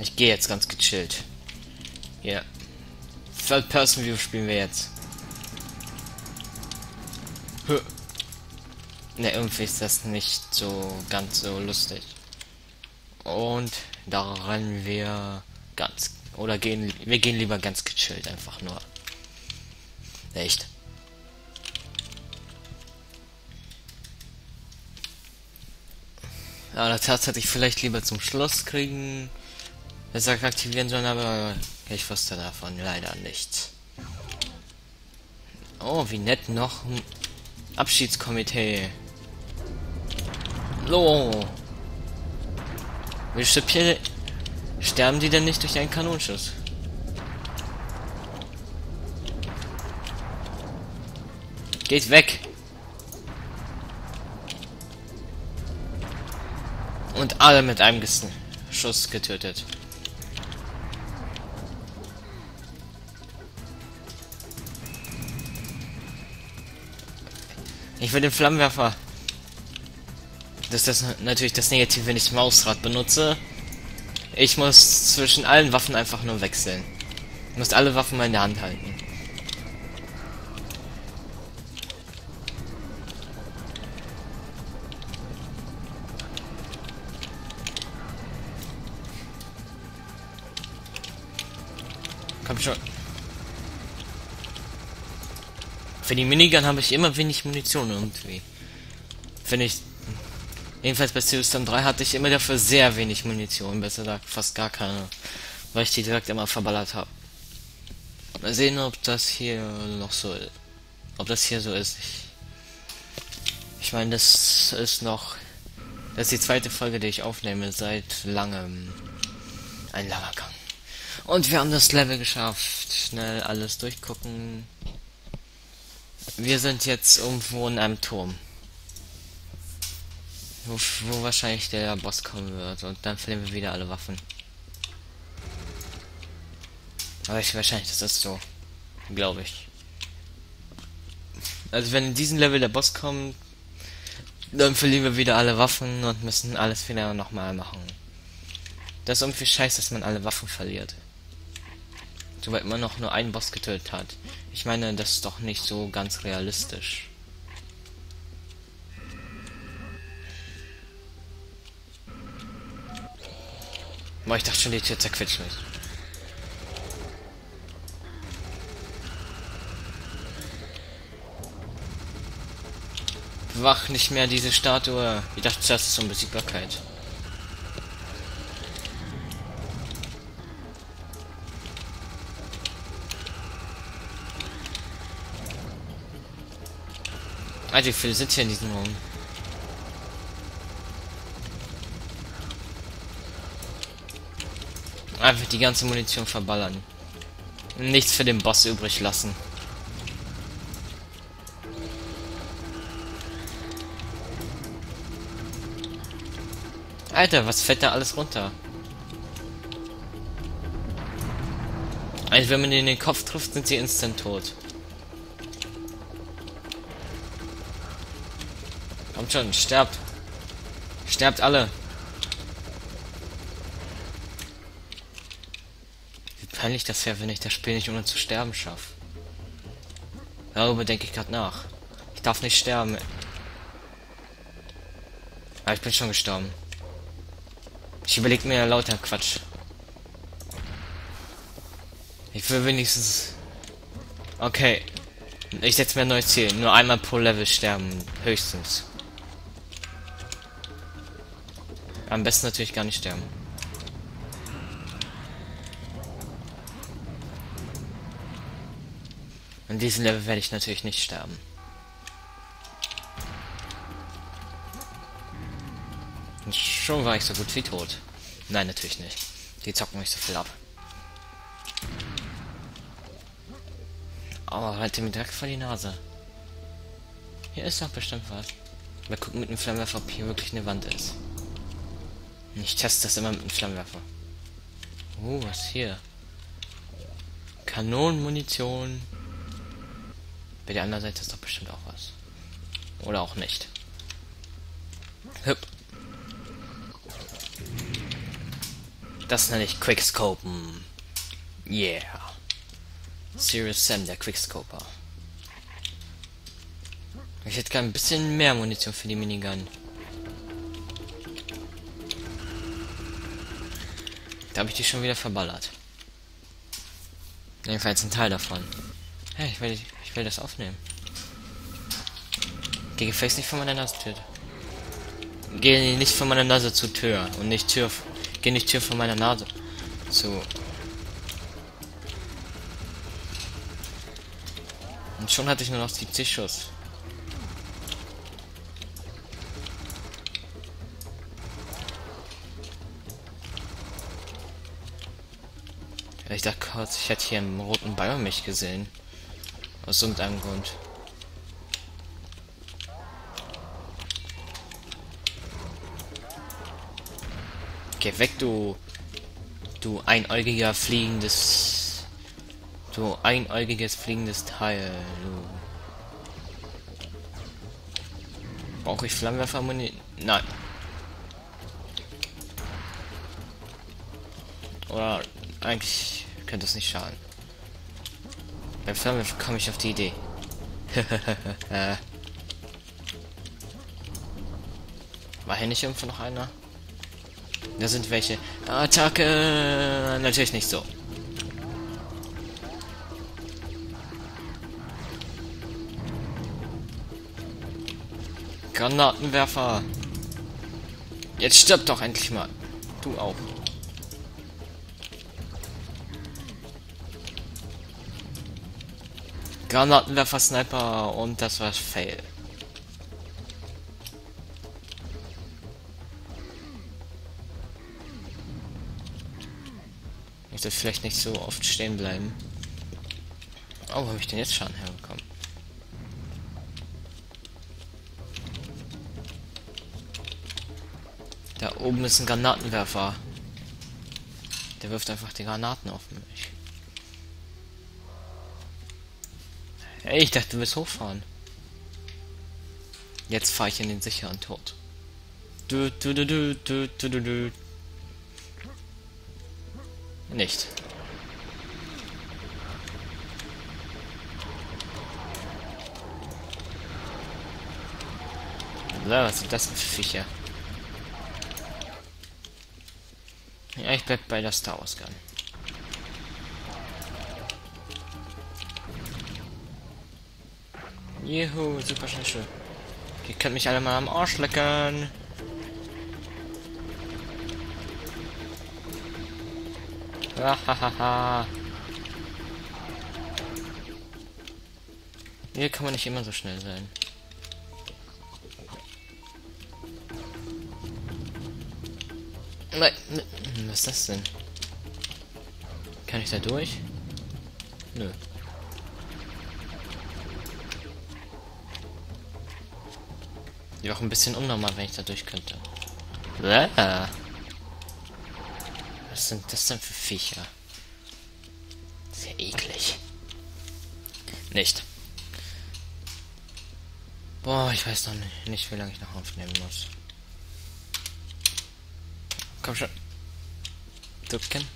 Ich gehe jetzt ganz gechillt. Ja. Yeah. Third Person View spielen wir jetzt. Ne, irgendwie ist das nicht so ganz so lustig. Und da rennen wir ganz oder gehen wir gehen lieber ganz gechillt einfach nur. Echt. Ja, das hätte ich vielleicht lieber zum Schluss kriegen. Er sagt aktivieren sollen, aber ich wusste davon leider nichts. Oh, wie nett noch ein Abschiedskomitee. Hallo. Wie hier sterben die denn nicht durch einen Kanonschuss? Geht weg. Und alle mit einem Schuss getötet. Ich will den Flammenwerfer. Das ist das natürlich das Negative, wenn ich Mausrad benutze. Ich muss zwischen allen Waffen einfach nur wechseln. Ich muss alle Waffen mal in der Hand halten. Komm schon. Für die Minigun habe ich immer wenig Munition irgendwie. Finde ich. Jedenfalls bei System 3 hatte ich immer dafür sehr wenig Munition. Besser gesagt fast gar keine. Weil ich die direkt immer verballert habe. Mal sehen, ob das hier noch so ist. Ob das hier so ist. Ich, ich meine, das ist noch. Das ist die zweite Folge, die ich aufnehme seit langem. Ein langer. Und wir haben das Level geschafft. Schnell alles durchgucken. Wir sind jetzt irgendwo in einem Turm. Wo, wo wahrscheinlich der Boss kommen wird. Und dann verlieren wir wieder alle Waffen. Aber ich wahrscheinlich, das ist so. Glaube ich. Also wenn in diesem Level der Boss kommt, dann verlieren wir wieder alle Waffen und müssen alles wieder nochmal machen. Das ist irgendwie scheiße, dass man alle Waffen verliert. Soweit man noch nur einen Boss getötet hat. Ich meine, das ist doch nicht so ganz realistisch. Boah, ich dachte schon, die Tür zerquetscht mich. Wach nicht mehr diese Statue. Ich dachte, das ist Unbesiegbarkeit. Alter, wie viele sind hier in diesem Raum? Einfach die ganze Munition verballern. Nichts für den Boss übrig lassen. Alter, was fällt da alles runter? Also wenn man in den Kopf trifft, sind sie instant tot. Kommt schon, sterbt. Sterbt alle. Wie peinlich das wäre, wenn ich das Spiel nicht ohne zu sterben schaffe. Darüber denke ich gerade nach. Ich darf nicht sterben. Aber ich bin schon gestorben. Ich überlege mir lauter Quatsch. Ich will wenigstens... Okay. Ich setze mir ein neues Ziel. Nur einmal pro Level sterben. Höchstens. Am besten natürlich gar nicht sterben. In diesem Level werde ich natürlich nicht sterben. Und schon war ich so gut wie tot. Nein, natürlich nicht. Die zocken nicht so viel ab. Aber halt mir direkt vor die Nase. Hier ist doch bestimmt was. Wir gucken mit dem Flammenwerfer, ob hier wirklich eine Wand ist. Ich teste das immer mit dem Flammenwerfer. Oh, was hier? Kanonenmunition. Bei der anderen Seite ist doch bestimmt auch was. Oder auch nicht. Hüpp. Das nenne ich Quickscopen. Yeah. Serious Sam, der Quickscoper. Ich hätte gerne ein bisschen mehr Munition für die Minigun. Da habe ich die schon wieder verballert. Jedenfalls ein Teil davon. Hey, ich will, ich will das aufnehmen. Geh gefälligst nicht von meiner Nase Tür. Geh nicht von meiner Nase zur Tür und nicht Tür. Geh nicht Tür von meiner Nase zu. Und schon hatte ich nur noch 70 Schuss. Ich dachte kurz, ich hätte hier einen roten Biomech gesehen. Aus irgendeinem Grund. Geh weg, du... Du einäugiger fliegendes... Du einäugiges fliegendes Teil, du... Brauche ich Flammenwerfer Nein. Oder eigentlich könnte es nicht schaden. Beim Flammenwerfer komme ich auf die Idee. War hier nicht irgendwo noch einer? Da sind welche. Attacke! Natürlich nicht so. Granatenwerfer. Jetzt stirb doch endlich mal. Du auch. Granatenwerfer Sniper und das war Fail. Ich sollte vielleicht nicht so oft stehen bleiben. Oh, wo habe ich denn jetzt Schaden herbekommen? Da oben ist ein Granatenwerfer. Der wirft einfach die Granaten auf mich. Hey, ich dachte, du willst hochfahren. Jetzt fahre ich in den sicheren Tod. Du, du, du, du, du, du, du, du. Nicht. was sind das für Viecher? Ja, ich bleib bei der Star Wars Gun. Juhu, super schnell. Ihr könnt mich alle mal am Arsch lecken. Hahaha. Hier kann man nicht immer so schnell sein. Nein, ne, was ist das denn? Kann ich da durch? Nö. Wäre auch ein bisschen unnormal, wenn ich da durch könnte. Bäh. Was sind das denn für Viecher? Sehr eklig. Nicht. Boah, ich weiß noch nicht, nicht wie lange ich noch aufnehmen muss. Komm schon. Drücken.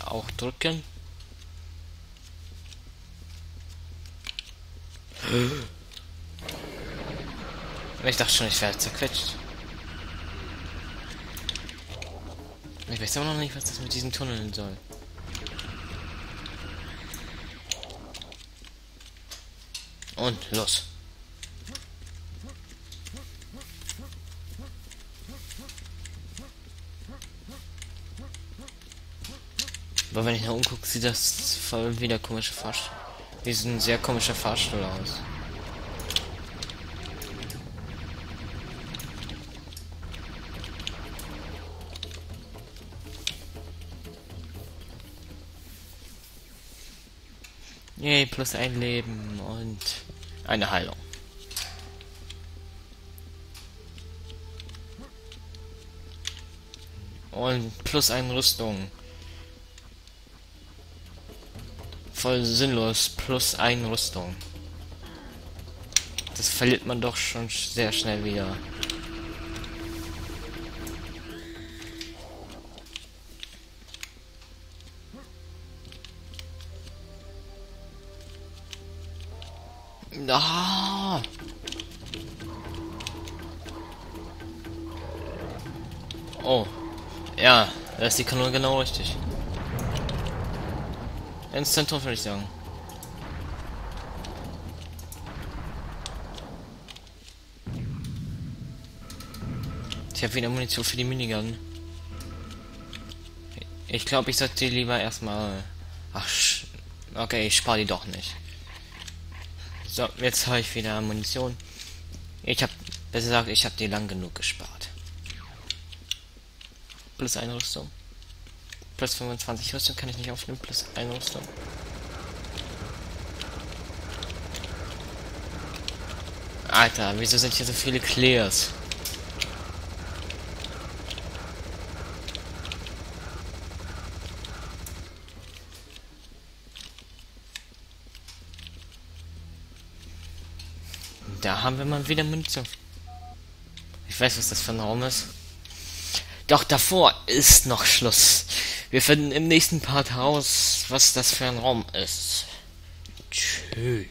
Auch drücken. Ich dachte schon, ich werde zerquetscht. Ich weiß aber noch nicht, was das mit diesen Tunneln soll. Und los. Aber wenn ich nach umgucke, sieht das voll wieder komische Fahrstuhl. Wie ein sehr komischer Fahrstuhl aus. Yay, plus ein Leben und eine Heilung. Und plus eine Rüstung. voll sinnlos. Plus ein Rüstung. Das verliert man doch schon sehr schnell wieder. Ah. Oh. Ja, da ist die Kanone genau richtig. Instant Tor, würde ich sagen. Ich habe wieder Munition für die Minigun. Ich glaube, ich sollte die lieber erstmal... Ach, okay, ich spare die doch nicht. So, jetzt habe ich wieder Munition. Ich habe, besser gesagt, ich habe die lang genug gespart. Plus eine Rüstung. Plus 25 Rüstung kann ich nicht aufnehmen. Plus eine Rüstung. Alter, wieso sind hier so viele Clears? Da haben wir mal wieder Munition. Ich weiß, was das für ein Raum ist. Doch davor ist noch Schluss. Wir finden im nächsten Part heraus, was das für ein Raum ist. Tschüss.